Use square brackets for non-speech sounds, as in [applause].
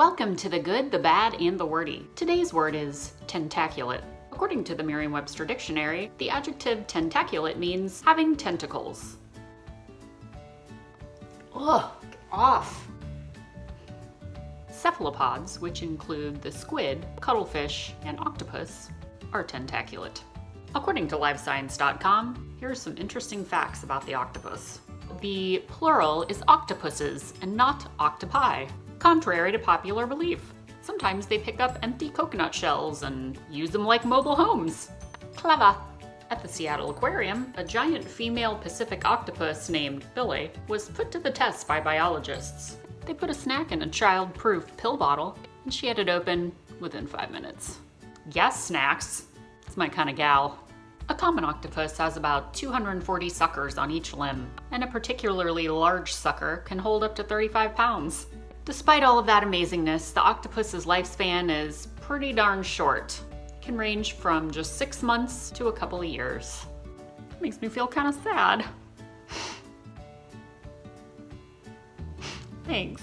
Welcome to the good, the bad, and the wordy. Today's word is tentaculate. According to the Merriam Webster Dictionary, the adjective tentaculate means having tentacles. Ugh, off! Cephalopods, which include the squid, cuttlefish, and octopus, are tentaculate. According to LiveScience.com, here are some interesting facts about the octopus. The plural is octopuses and not octopi, contrary to popular belief. Sometimes they pick up empty coconut shells and use them like mobile homes. Clever! At the Seattle Aquarium, a giant female Pacific octopus named Billye was put to the test by biologists. They put a snack in a child-proof pill bottle, and she had it open within five minutes. Yes, snacks. It's my kind of gal. A common octopus has about 240 suckers on each limb, and a particularly large sucker can hold up to 35 pounds. Despite all of that amazingness, the octopus's lifespan is pretty darn short. It can range from just six months to a couple of years. Makes me feel kind of sad. [laughs] Thanks.